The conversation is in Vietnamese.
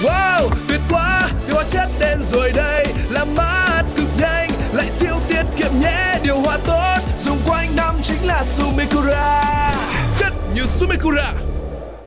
Wow, tuyệt quá, điều hòa chất đến rồi đây. Làm mát cực nhanh, lại siêu tiết kiệm nhé. Điều hòa tốt, dùng quanh năm chính là Sumikura. Chất như Sumikura.